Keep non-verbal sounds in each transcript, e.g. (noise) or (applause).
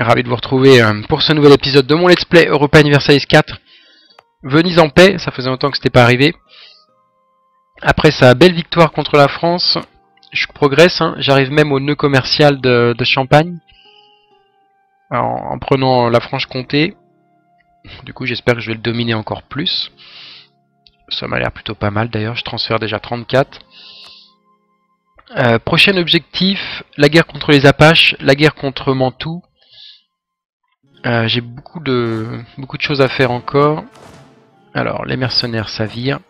Ravi de vous retrouver euh, pour ce nouvel épisode de mon Let's Play Europa Universalis 4. Venise en paix, ça faisait longtemps que c'était pas arrivé. Après sa belle victoire contre la France, je progresse, hein. j'arrive même au nœud commercial de, Champagne. En, en prenant la Franche-Comté. Du coup j'espère que je vais le dominer encore plus. Ça m'a l'air plutôt pas mal d'ailleurs, je transfère déjà 34. Euh, prochain objectif, la guerre contre les Apaches, la guerre contre Mantoue. Euh, J'ai beaucoup de beaucoup de choses à faire encore. Alors, les mercenaires, ça vire.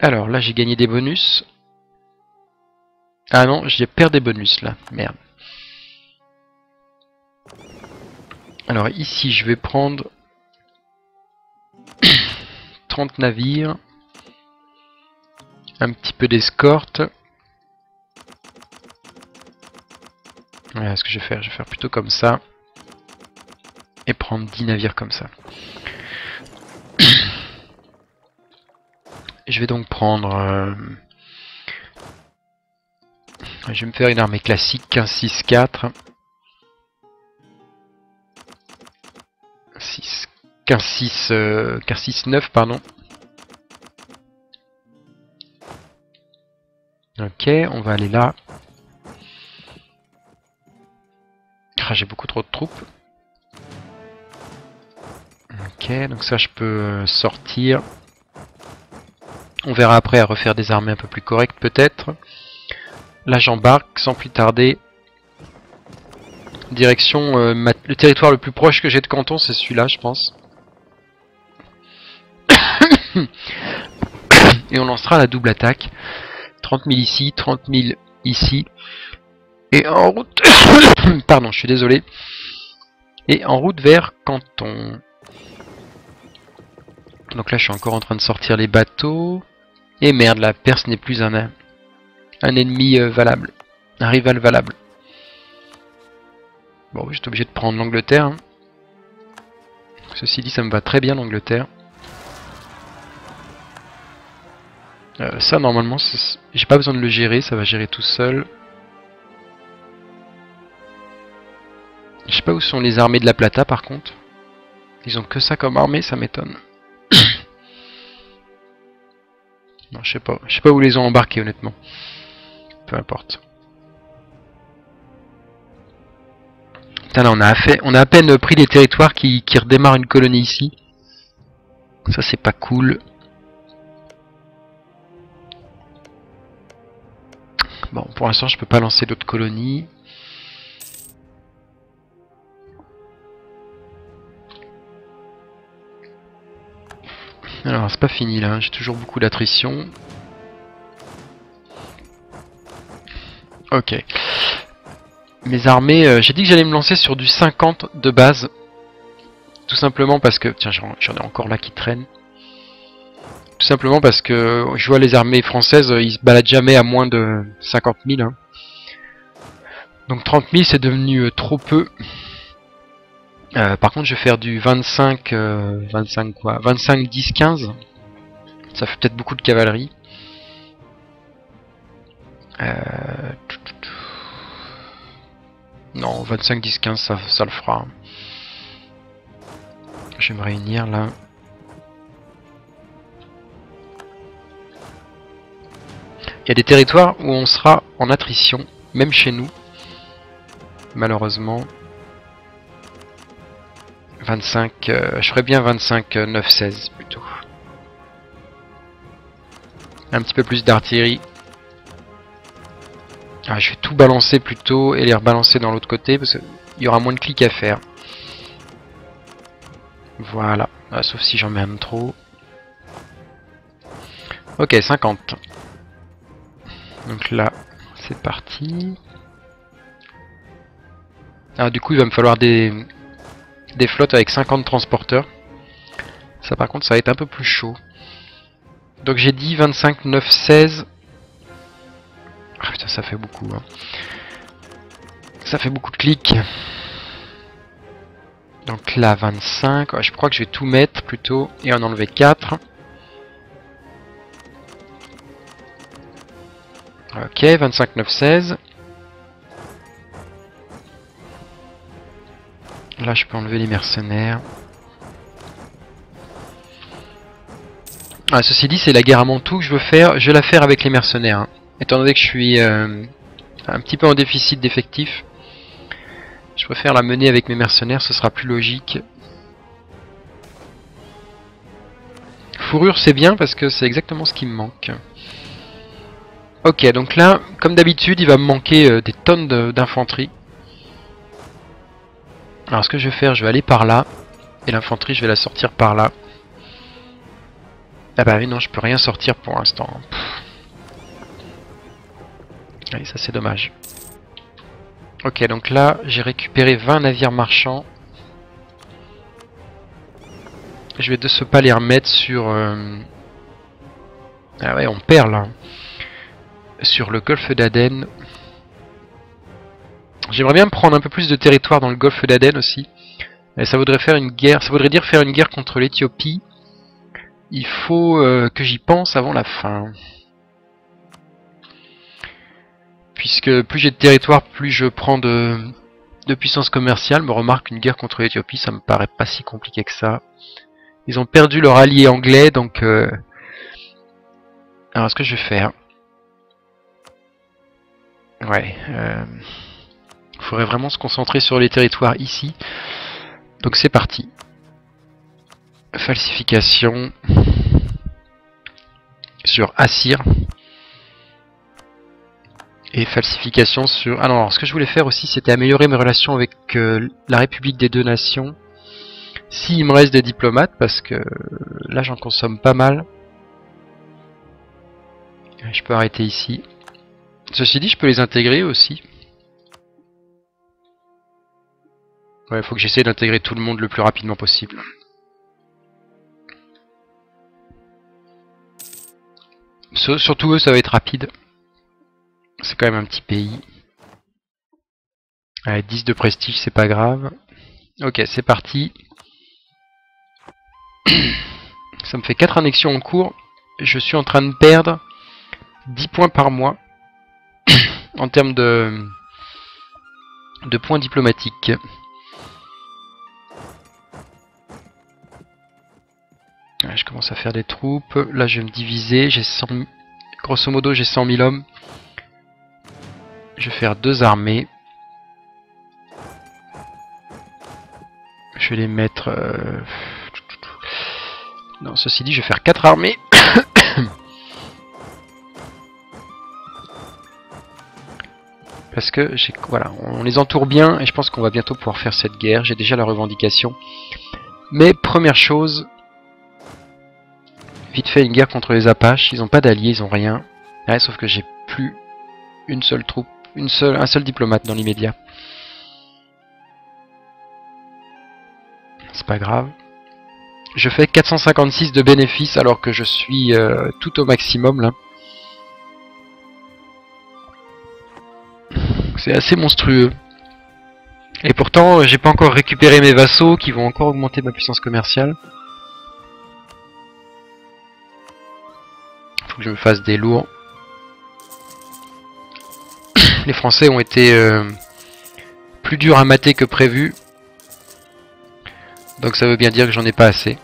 Alors, là, j'ai gagné des bonus. Ah non, j'ai perdu des bonus, là. Merde. Alors, ici, je vais prendre (coughs) 30 navires. Un petit peu d'escorte. Voilà ce que je vais faire. Je vais faire plutôt comme ça. Et prendre 10 navires comme ça. je vais donc prendre... euh, Je vais me faire une armée classique 15-6-4. 6... 15-6... euh, 15-6-9, pardon. Ok, on va aller là. J'ai beaucoup trop de troupes. Ok, donc ça je peux euh, sortir. On verra après à refaire des armées un peu plus correctes peut-être. Là j'embarque sans plus tarder. Direction euh, le territoire le plus proche que j'ai de Canton, c'est celui-là je pense. (coughs) Et on lancera la double attaque. 30 000 ici, 30 000 ici. Et en route... (coughs) Pardon, je suis désolé. Et en route vers Canton. Donc là, je suis encore en train de sortir les bateaux. Et merde, la Perse n'est plus un, un ennemi euh, valable. Un rival valable. Bon, j'étais obligé de prendre l'Angleterre. hein. Ceci dit, ça me va très bien l'Angleterre. Euh, ça, normalement, j'ai pas besoin de le gérer, ça va gérer tout seul. Je sais pas où sont les armées de la Plata par contre. Ils ont que ça comme armée, ça m'étonne. (coughs) non, je sais pas. Je sais pas où les ont embarqués honnêtement. Peu importe. Putain là on a, fait, on a à peine pris les territoires qui, qui redémarrent une colonie ici. Ça c'est pas cool. Bon, pour l'instant je peux pas lancer d'autres colonies. Alors, c'est pas fini là, hein. j'ai toujours beaucoup d'attrition. Ok. Mes armées, euh, j'ai dit que j'allais me lancer sur du 50 de base. Tout simplement parce que... Tiens, j'en ai encore là qui traînent. Tout simplement parce que je vois les armées françaises, euh, ils se baladent jamais à moins de 50 000. hein. Donc 30 000 c'est devenu euh, trop peu. Euh, par contre, je vais faire du 25, euh, 25 quoi 25, 10, 15. Ça fait peut-être beaucoup de cavalerie. Euh. Non, 25, 10, 15, ça, ça le fera. Je vais me réunir là. Il y a des territoires où on sera en attrition, même chez nous. Malheureusement. 25, euh, je ferais bien 25, euh, 9, 16 plutôt. Un petit peu plus d'artillerie. Ah, je vais tout balancer plutôt et les rebalancer dans l'autre côté parce qu'il y aura moins de clics à faire. Voilà, Ah, sauf si j'en mets un trop. Ok, 50. Donc là, c'est parti. Ah, du coup, il va me falloir des, des flottes avec 50 transporteurs. Ça par contre ça va être un peu plus chaud. Donc j'ai dit 25, 9, 16. Ah putain ça fait beaucoup. hein. Ça fait beaucoup de clics. Donc là 25. Ouais, je crois que je vais tout mettre plutôt et en enlever 4. Ok, 25, 9, 16. Là, je peux enlever les mercenaires. Ah, ceci dit, c'est la guerre à Mantoue que je veux faire. Je vais la faire avec les mercenaires. hein. Étant donné que je suis euh, un petit peu en déficit d'effectifs, je préfère la mener avec mes mercenaires, ce sera plus logique. Fourrure, c'est bien parce que c'est exactement ce qui me manque. Ok, donc là, comme d'habitude, il va me manquer euh, des tonnes d'infanterie. Alors ce que je vais faire, je vais aller par là. Et l'infanterie, je vais la sortir par là. Ah bah oui, non, je peux rien sortir pour l'instant. Oui, ça c'est dommage. Ok, donc là, j'ai récupéré 20 navires marchands. Je vais de ce pas les remettre sur... euh, Ah ouais, on perd là. Sur le golfe d'Aden. J'aimerais bien prendre un peu plus de territoire dans le golfe d'Aden aussi. Ça voudrait faire une guerre, ça voudrait dire faire une guerre contre l'Éthiopie. Il faut euh, que j'y pense avant la fin. Puisque plus j'ai de territoire, plus je prends de, de puissance commerciale. Me remarque une guerre contre l'Éthiopie, ça me paraît pas si compliqué que ça. Ils ont perdu leur allié anglais, donc... euh, Alors, ce que je vais faire... Ouais... Euh... Il faudrait vraiment se concentrer sur les territoires ici. Donc c'est parti. Falsification sur Assir. Et falsification sur... Ah non, alors ce que je voulais faire aussi, c'était améliorer mes relations avec euh, la République des deux nations. S'il me reste des diplomates, parce que là j'en consomme pas mal. Je peux arrêter ici. Ceci dit, je peux les intégrer aussi. Ouais, il faut que j'essaie d'intégrer tout le monde le plus rapidement possible. Sur- Surtout eux, ça va être rapide. C'est quand même un petit pays. Allez, 10 de prestige, c'est pas grave. Ok, c'est parti. (coughs) Ça me fait 4 annexions en cours. Je suis en train de perdre 10 points par mois (coughs) en termes de, de points diplomatiques. Je commence à faire des troupes. Là, je vais me diviser. J'ai 100... Grosso modo, j'ai 100 000 hommes. Je vais faire deux armées. Je vais les mettre... euh, Non, ceci dit, je vais faire quatre armées. (coughs) Parce que voilà, on les entoure bien et je pense qu'on va bientôt pouvoir faire cette guerre. J'ai déjà la revendication. Mais première chose, vite fait une guerre contre les Apaches. Ils n'ont pas d'alliés, ils ont rien. Ouais, sauf que j'ai plus une seule troupe, une seule, un seul diplomate dans l'immédiat. C'est pas grave. Je fais 456 de bénéfices alors que je suis euh, tout au maximum là. C'est assez monstrueux. Et pourtant, j'ai pas encore récupéré mes vassaux qui vont encore augmenter ma puissance commerciale. Je me fasse des lourds. (coughs) Les Français ont été euh, plus durs à mater que prévu. Donc ça veut bien dire que j'en ai pas assez.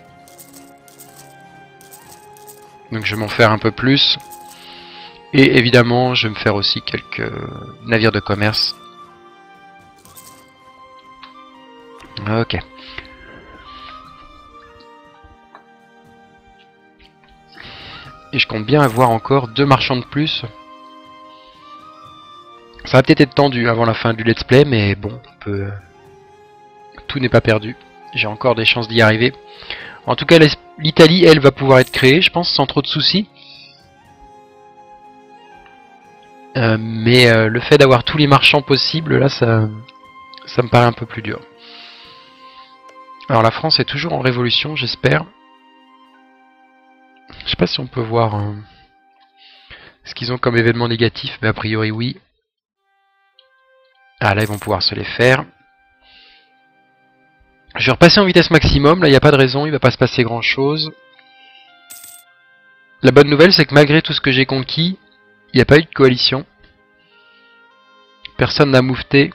Donc je vais m'en faire un peu plus. Et évidemment, je vais me faire aussi quelques navires de commerce. Ok. Et je compte bien avoir encore deux marchands de plus. Ça va peut-être être tendu avant la fin du let's play, mais bon, on tout n'est pas perdu. J'ai encore des chances d'y arriver. En tout cas, l'Italie, elle, va pouvoir être créée, je pense, sans trop de soucis. Euh, mais euh, le fait d'avoir tous les marchands possibles, là, ça, ça me paraît un peu plus dur. Alors la France est toujours en révolution, j'espère. Je sais pas si on peut voir euh, ce qu'ils ont comme événement négatif, mais a priori oui. Ah là, ils vont pouvoir se les faire. Je vais repasser en vitesse maximum, là il n'y a pas de raison, il va pas se passer grand chose. La bonne nouvelle c'est que malgré tout ce que j'ai conquis, Il n'y a pas eu de coalition. Personne n'a moufté.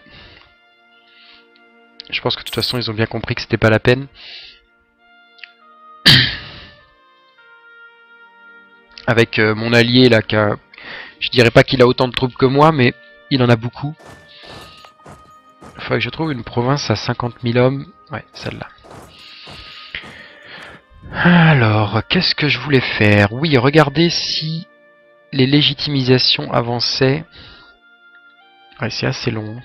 Je pense que de toute façon ils ont bien compris que c'était pas la peine. Avec euh, mon allié là, je dirais pas qu'il a autant de troupes que moi, mais il en a beaucoup. Il faudrait que je trouve une province à 50 000 hommes. Ouais, celle-là. Alors, qu'est-ce que je voulais faire? Oui, regardez si les légitimisations avançaient. Ouais, c'est assez long.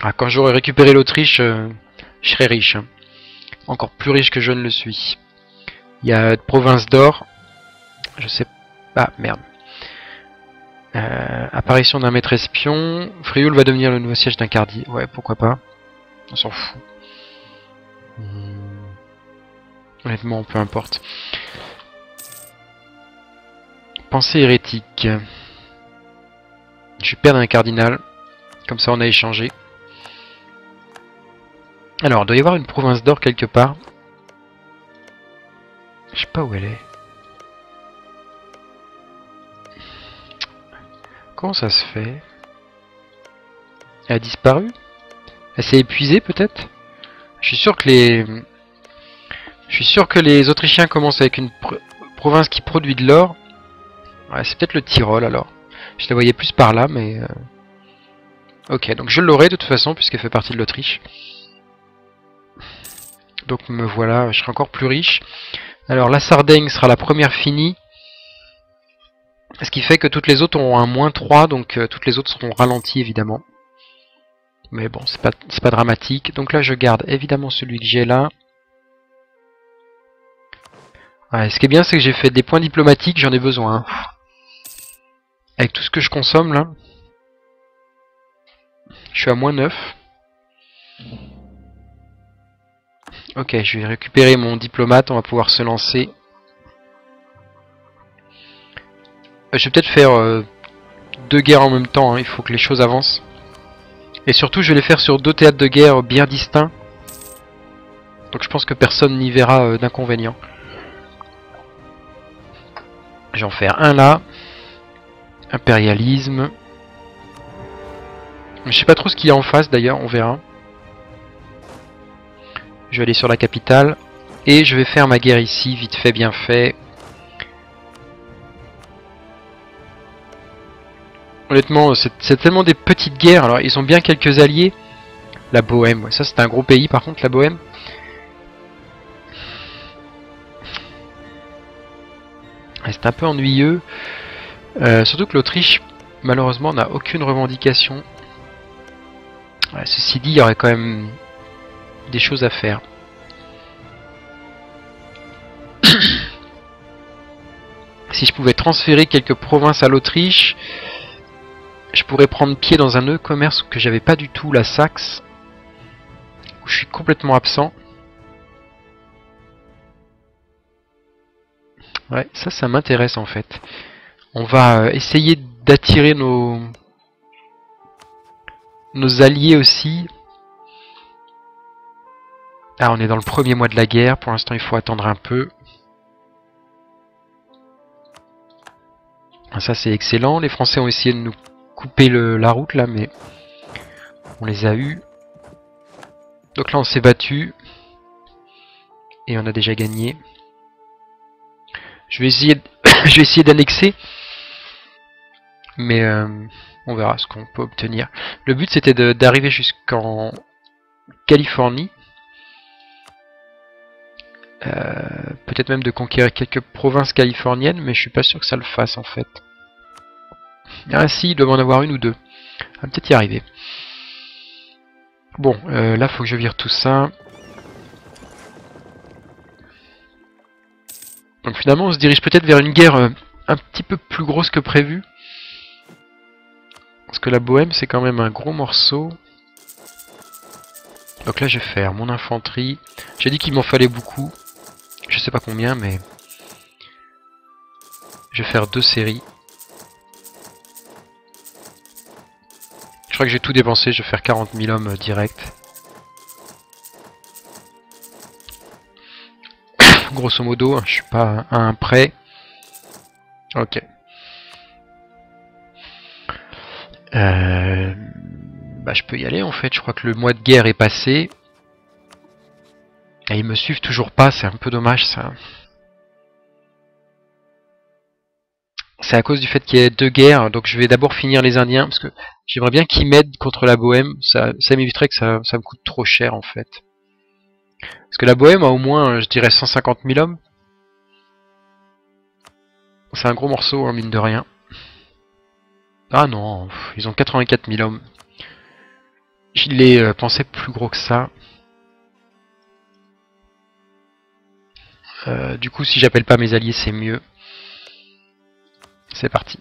Ah, quand j'aurai récupéré l'Autriche, euh, je serai riche. Hein. Encore plus riche que je ne le suis. Il y a province d'or. Je sais pas. merde. Euh, apparition d'un maître espion. Frioul va devenir le nouveau siège d'un cardi. Ouais, pourquoi pas. On s'en fout. Hmm. Honnêtement, peu importe. Pensée hérétique. Je suis père d'un cardinal. Comme ça, on a échangé. Alors, il doit y avoir une province d'or quelque part. Je sais pas où elle est. Comment ça se fait? Elle a disparu? Elle s'est épuisée peut-être? Je suis sûr que les... Je suis sûr que les Autrichiens commencent avec une province qui produit de l'or. Ouais, c'est peut-être le Tyrol alors. Je la voyais plus par là, mais... Euh, ok, donc je l'aurai de toute façon, puisqu'elle fait partie de l'Autriche. Donc me voilà, je serai encore plus riche. Alors la Sardaigne sera la première finie. Ce qui fait que toutes les autres ont un moins 3, donc euh, toutes les autres seront ralenties évidemment. Mais bon, c'est pas, pas dramatique. Donc là je garde évidemment celui que j'ai là. ce qui est bien c'est que j'ai fait des points diplomatiques, j'en ai besoin. Hein. Avec tout ce que je consomme là. Je suis à moins 9. Ok, je vais récupérer mon diplomate, on va pouvoir se lancer. Euh, je vais peut-être faire euh, deux guerres en même temps, hein, il faut que les choses avancent. Et surtout, je vais les faire sur deux théâtres de guerre bien distincts. Donc je pense que personne n'y verra euh, d'inconvénient. Je vais en faire un là. Impérialisme. Je sais pas trop ce qu'il y a en face d'ailleurs, on verra. Je vais aller sur la capitale. Et je vais faire ma guerre ici, vite fait, bien fait. Honnêtement, c'est tellement des petites guerres. Alors, ils ont bien quelques alliés. La Bohème, ça c'est un gros pays par contre, la Bohème. C'est un peu ennuyeux. Euh, surtout que l'Autriche, malheureusement, n'a aucune revendication. ceci dit, il y aurait quand même des choses à faire. (coughs) si je pouvais transférer quelques provinces à l'Autriche, je pourrais prendre pied dans un nœud commerce que j'avais pas du tout, la Saxe, où je suis complètement absent. Ouais, ça, ça m'intéresse en fait. On va euh, essayer d'attirer nos nos alliés aussi. Ah, on est dans le premier mois de la guerre. Pour l'instant, il faut attendre un peu. Ah, ça, c'est excellent. Les Français ont essayé de nous couper la route, là, mais on les a eus. Donc là, on s'est battu. Et on a déjà gagné. Je vais essayer, (coughs) je vais essayer d'annexer. Mais euh, on verra ce qu'on peut obtenir. Le but, c'était d'arriver jusqu'en Californie. Euh, peut-être même de conquérir quelques provinces californiennes, mais je suis pas sûr que ça le fasse en fait. Ah si, il doit en avoir une ou deux. On va peut-être y arriver. Bon, euh, là faut que je vire tout ça. Donc finalement on se dirige peut-être vers une guerre euh, un petit peu plus grosse que prévu. Parce que la Bohème c'est quand même un gros morceau. Donc là je vais faire mon infanterie. J'ai dit qu'il m'en fallait beaucoup. Je sais pas combien, mais... Je vais faire deux séries. Je crois que j'ai tout dépensé, je vais faire 40 000 hommes euh, direct. (coughs) Grosso modo, hein, je suis pas à un prêt. Ok. Euh, bah je peux y aller en fait, je crois que le mois de guerre est passé. Et ils me suivent toujours pas, c'est un peu dommage ça. C'est à cause du fait qu'il y ait deux guerres, donc je vais d'abord finir les Indiens, parce que j'aimerais bien qu'ils m'aident contre la Bohème, ça, ça m'éviterait que ça, ça me coûte trop cher en fait. Parce que la Bohème a au moins, je dirais, 150 000 hommes. C'est un gros morceau, hein, mine de rien. Ah non, ils ont 84 000 hommes. Je les euh, pensais plus gros que ça. Euh, du coup, si j'appelle pas mes alliés, c'est mieux. C'est parti.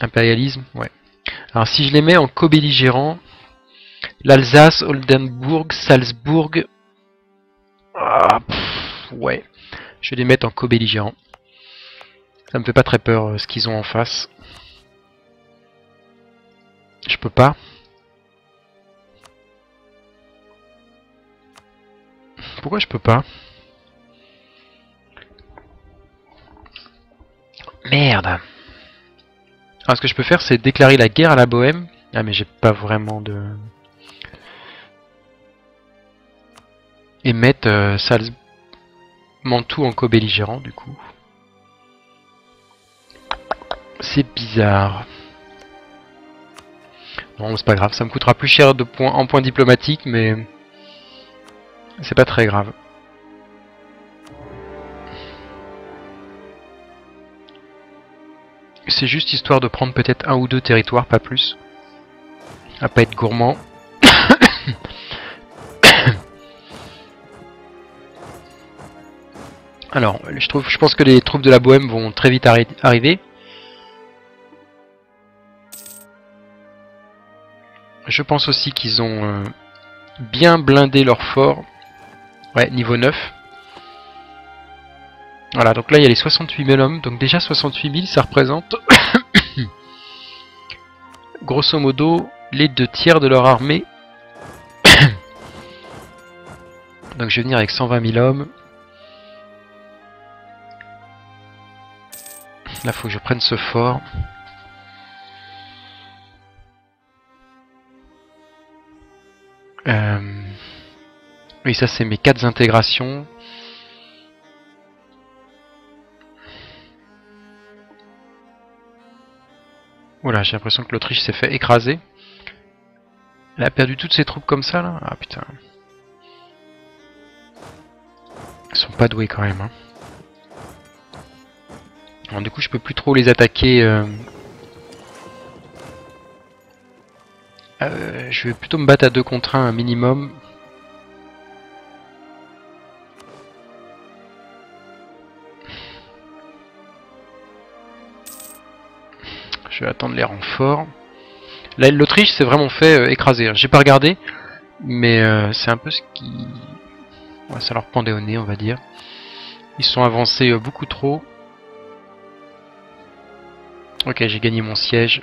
Impérialisme, ouais. Alors si je les mets en co-belligérant, l'Alsace, Oldenburg, Salzbourg... Ah, ouais. Je vais les mettre en co-belligérant. Ça me fait pas très peur euh, ce qu'ils ont en face. Je peux pas. Pourquoi je peux pas? Merde Alors ce que je peux faire c'est déclarer la guerre à la Bohème. Ah mais j'ai pas vraiment de... Et mettre euh, Mantoue en co-belligérant du coup. C'est bizarre. Non, c'est pas grave, ça me coûtera plus cher de points, en points diplomatiques, mais c'est pas très grave. C'est juste histoire de prendre peut-être un ou deux territoires, pas plus. À pas être gourmand. (coughs) Alors, je, pense que les troupes de la Bohème vont très vite arriver. Je pense aussi qu'ils ont euh, bien blindé leur fort. Ouais, niveau 9. Voilà, donc là il y a les 68 000 hommes. Donc déjà 68 000, ça représente (coughs) grosso modo les deux tiers de leur armée. (coughs) donc je vais venir avec 120 000 hommes. Là faut que je prenne ce fort. Euh, oui, ça c'est mes quatre intégrations. Voilà, j'ai l'impression que l'Autriche s'est fait écraser. Elle a perdu toutes ses troupes comme ça là Ah putain. Ils sont pas doués quand même. Hein. Du coup je peux plus trop les attaquer euh, Euh, je vais plutôt me battre à 2 contre 1 un minimum. Je vais attendre les renforts. L'Autriche s'est vraiment fait euh, écraser. Hein. J'ai pas regardé, mais euh, c'est un peu ce qui... ça leur pendait au nez, on va dire. Ils sont avancés beaucoup trop. Ok, j'ai gagné mon siège.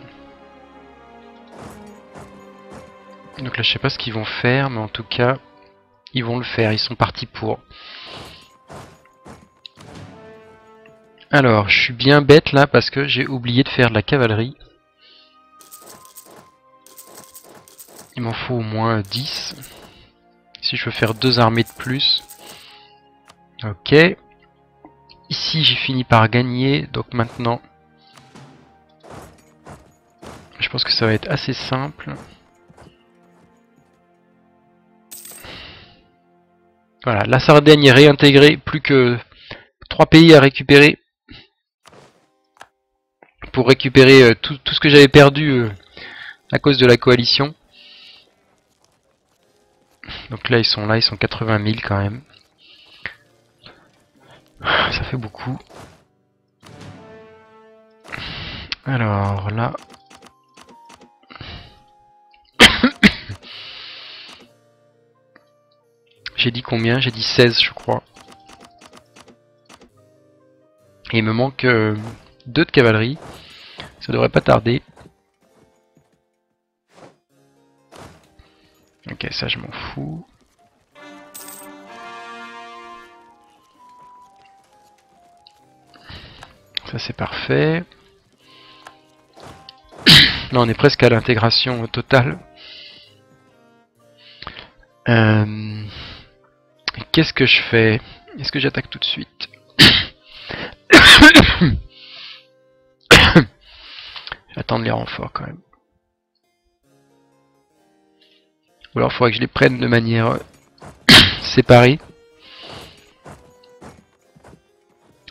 Donc là, je sais pas ce qu'ils vont faire, mais en tout cas, ils vont le faire. Ils sont partis pour. Alors, je suis bien bête là parce que j'ai oublié de faire de la cavalerie. Il m'en faut au moins 10. Si je veux faire deux armées de plus. Ok. Ici, j'ai fini par gagner. Donc maintenant, je pense que ça va être assez simple. Voilà, la Sardaigne est réintégrée, plus que trois pays à récupérer. Pour récupérer euh, tout, ce que j'avais perdu euh, à cause de la coalition. Donc là ils sont là, ils sont 80 000 quand même. Ça fait beaucoup. Alors là, (coughs) J'ai dit combien? J'ai dit 16 je crois. Et il me manque 2 euh, de cavalerie. Ça devrait pas tarder. Ok, ça je m'en fous. Ça c'est parfait. (coughs) Là on est presque à l'intégration totale. Euh, Qu'est-ce que je fais? Est-ce que j'attaque tout de suite? (coughs) J'attends les renforts quand même. Ou alors il faudrait que je les prenne de manière euh, (coughs) séparée.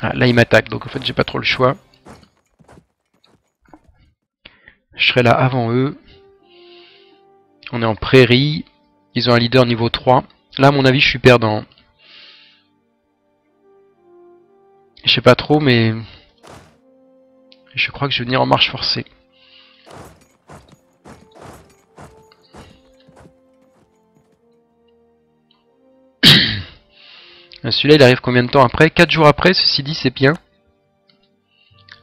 Ah, là il m'attaque, donc en fait j'ai pas trop le choix. Je serai là avant eux. On est en prairie. Ils ont un leader niveau 3. Là à mon avis je suis perdant. Je sais pas trop mais... Je crois que je vais venir en marche forcée. Celui-là, il arrive combien de temps après? 4 jours après, ceci dit, c'est bien.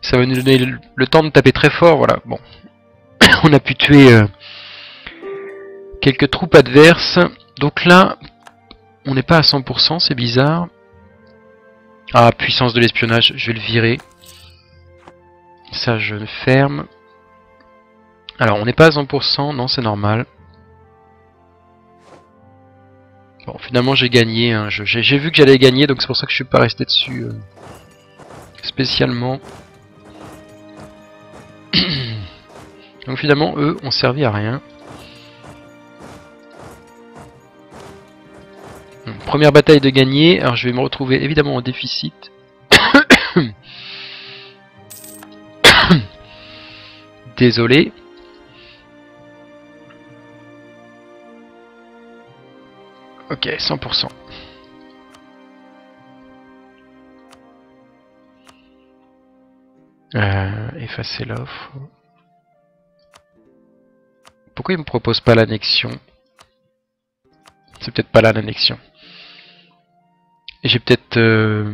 Ça va nous donner le, temps de taper très fort, voilà. Bon. (coughs) On a pu tuer euh, quelques troupes adverses. Donc là, on n'est pas à 100%, c'est bizarre. Ah, puissance de l'espionnage, je vais le virer. Ça, je le ferme. Alors, on n'est pas à 100%, non, c'est normal. Bon, finalement j'ai gagné. Hein. J'ai vu que j'allais gagner, donc c'est pour ça que je suis pas resté dessus euh, spécialement. (clears throat) donc finalement, eux ont servi à rien. première bataille de gagner. Alors je vais me retrouver évidemment en déficit. (coughs) (coughs) Désolé. Ok, 100%. Euh, effacer l'offre. Pourquoi il me propose pas l'annexion? C'est peut-être pas là l'annexion. J'ai peut-être... Euh,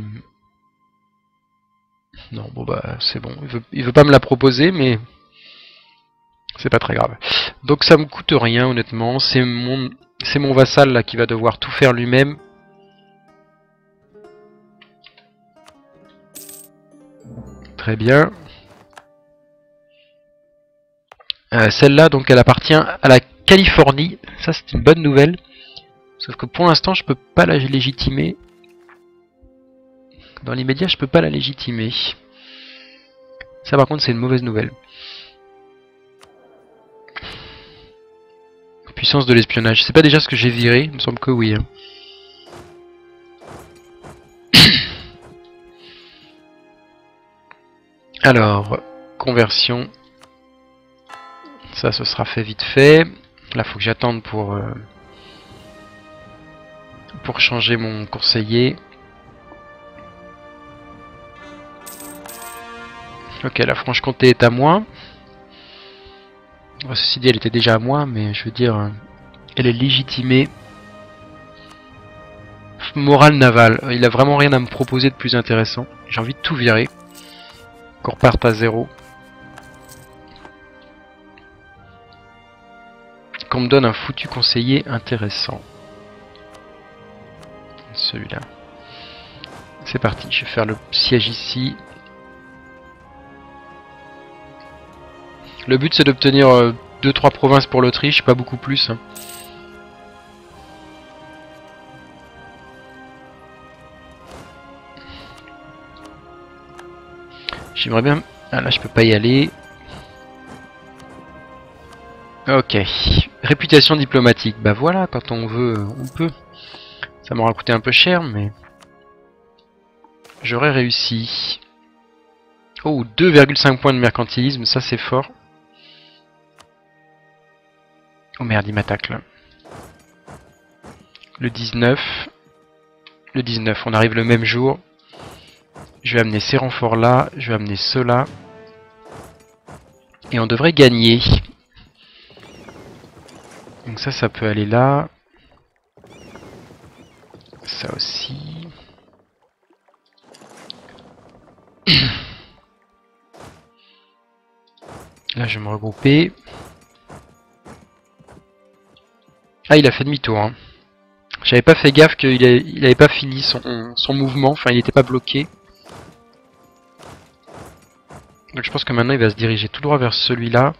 non, bon bah c'est bon. Il veut, il veut pas me la proposer, mais... C'est pas très grave. Donc ça me coûte rien honnêtement. C'est mon c'est mon vassal là qui va devoir tout faire lui-même. Très bien. Euh, celle-là, donc, elle appartient à la Californie. Ça, c'est une bonne nouvelle. Sauf que pour l'instant, je peux pas la légitimer. Dans l'immédiat, je peux pas la légitimer. Ça, par contre, c'est une mauvaise nouvelle. De l'espionnage. C'est pas déjà ce que j'ai viré Il me semble que oui. Hein. (coughs) Alors, conversion. Ça, ce sera fait vite fait. Là, faut que j'attende pour... Euh, pour changer mon conseiller. Ok, la Franche-Comté est à moi. Ceci dit, elle était déjà à moi, mais je veux dire, euh, elle est légitimée. Morale navale, il a vraiment rien à me proposer de plus intéressant. J'ai envie de tout virer. Qu'on reparte à zéro. Qu'on me donne un foutu conseiller intéressant. Celui-là. C'est parti, je vais faire le siège ici. Le but c'est d'obtenir 2-3 euh, provinces pour l'Autriche, pas beaucoup plus. Hein. J'aimerais bien... Ah là je peux pas y aller. Ok. Réputation diplomatique. Bah voilà, quand on veut, on peut. Ça m'aura coûté un peu cher, mais... J'aurais réussi. Oh, 2,5 points de mercantilisme, ça c'est fort. Oh merde, il m'attaque là. Le 19. Le 19, on arrive le même jour. Je vais amener ces renforts là, je vais amener ceux-là. Et on devrait gagner. Donc ça, ça peut aller là. Ça aussi. (coughs) Là, je vais me regrouper. Ah, il a fait demi-tour. Hein. J'avais pas fait gaffe qu'il il avait pas fini son, mouvement, enfin il était pas bloqué. Donc je pense que maintenant il va se diriger tout droit vers celui-là.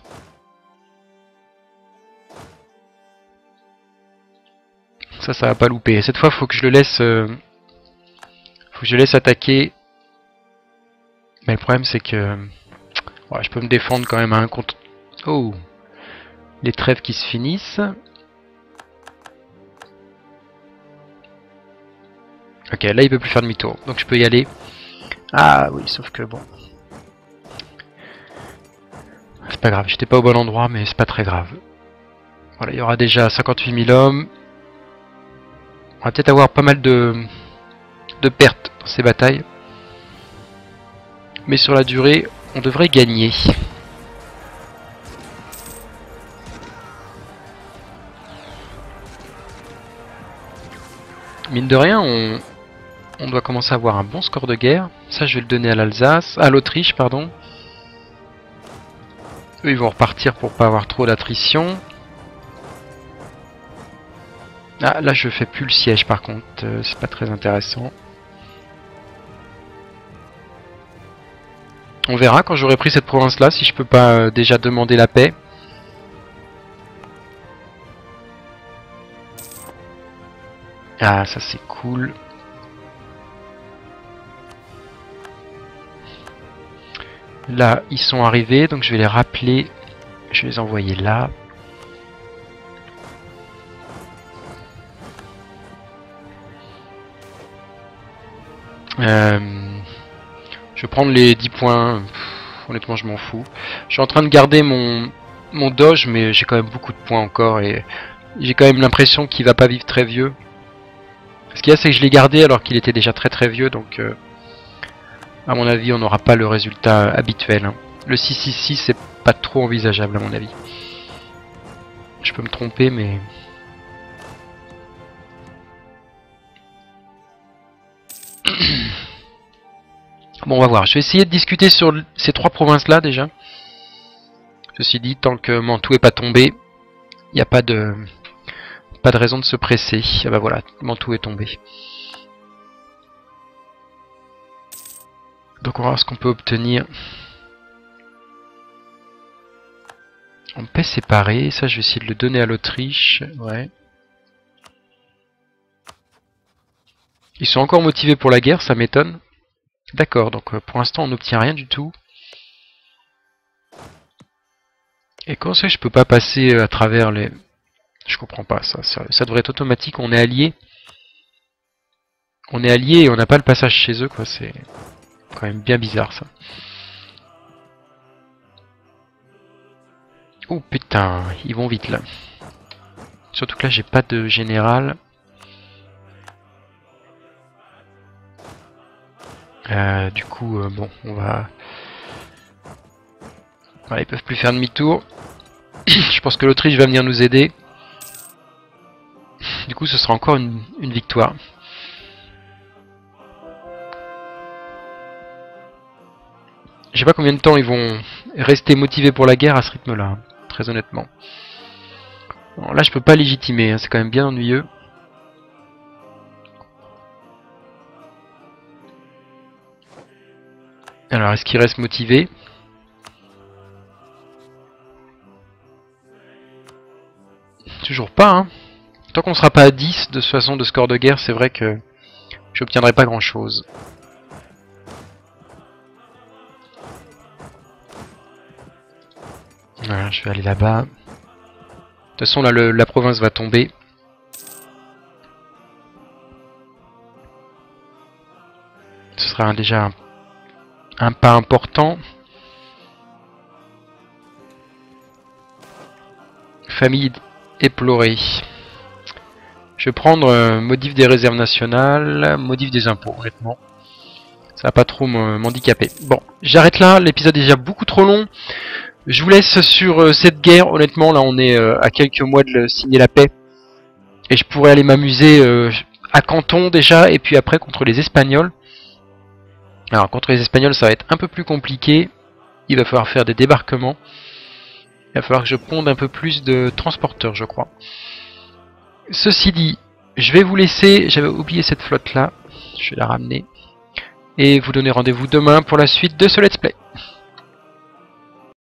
Ça, ça va pas louper. Cette fois, faut que je le laisse... Euh, faut que je le laisse attaquer. Mais le problème, c'est que... je peux me défendre quand même à un contre... Oh Les trêves qui se finissent. Ok, là, il peut plus faire demi-tour. Donc je peux y aller. Ah oui, sauf que bon... C'est pas grave, j'étais pas au bon endroit, mais c'est pas très grave. Voilà, il y aura déjà 58 000 hommes. On va peut-être avoir pas mal de, de pertes dans ces batailles. Mais sur la durée, on devrait gagner. Mine de rien, on, on doit commencer à avoir un bon score de guerre. Ça, je vais le donner à l'Alsace, à l'Autriche, pardon. Eux, ils vont repartir pour pas avoir trop d'attrition. Ah, là, je fais plus le siège, par contre. Euh, c'est pas très intéressant. On verra quand j'aurai pris cette province-là, si je peux pas euh, déjà demander la paix. Ah, ça c'est cool. Là, ils sont arrivés, donc je vais les rappeler. Je vais les envoyer là. Euh, je vais prendre les 10 points. honnêtement, je m'en fous. Je suis en train de garder mon, mon Doge, mais j'ai quand même beaucoup de points encore et j'ai quand même l'impression qu'il va pas vivre très vieux. Ce qu'il y a, c'est que je l'ai gardé alors qu'il était déjà très très vieux, donc euh, à mon avis, on n'aura pas le résultat habituel. Hein. Le 666, c'est pas trop envisageable à mon avis. Je peux me tromper, mais... (clears throat) bon, on va voir. Je vais essayer de discuter sur ces trois provinces-là, déjà. Ceci dit, tant que Mantoue est pas tombé, il n'y a pas de... Pas de raison de se presser. Ah bah voilà, Mantoue est tombé. Donc on va voir ce qu'on peut obtenir. En paix séparée, ça je vais essayer de le donner à l'Autriche. Ouais. Ils sont encore motivés pour la guerre, ça m'étonne. D'accord, donc euh, pour l'instant on n'obtient rien du tout. Et comment ça je peux pas passer euh, à travers les... Je comprends pas ça, ça, devrait être automatique, on est alliés. On est alliés et on n'a pas le passage chez eux quoi, c'est quand même bien bizarre ça. Oh putain, ils vont vite là. Surtout que là j'ai pas de général. Euh, du coup, euh, bon, on va... Ils peuvent plus faire demi-tour. (coughs) Je pense que l'Autriche va venir nous aider. Du coup, ce sera encore une victoire. Pas combien de temps ils vont rester motivés pour la guerre à ce rythme-là, hein, très honnêtement. là, je peux pas légitimer, hein, c'est quand même bien ennuyeux. Alors, est-ce qu'il reste motivé Toujours pas, hein. Tant qu'on sera pas à 10 de toute façon de score de guerre, c'est vrai que j'obtiendrai pas grand-chose. Je vais aller là-bas. De toute façon, là, la province va tomber. Ce sera déjà un, pas important. Famille éplorée. Je vais prendre euh, modif des réserves nationales, modif des impôts, honnêtement. Ça va pas trop m'handicaper. Bon, j'arrête là, l'épisode est déjà beaucoup trop long. Je vous laisse sur euh, cette guerre. Honnêtement, là, on est euh, à quelques mois de signer la paix. Et je pourrais aller m'amuser euh, à Canton déjà, et puis après contre les Espagnols. Alors, contre les Espagnols, ça va être un peu plus compliqué. Il va falloir faire des débarquements. Il va falloir que je ponde un peu plus de transporteurs, je crois. Ceci dit, je vais vous laisser. J'avais oublié cette flotte-là. Je vais la ramener. Et vous donner rendez-vous demain pour la suite de ce let's play.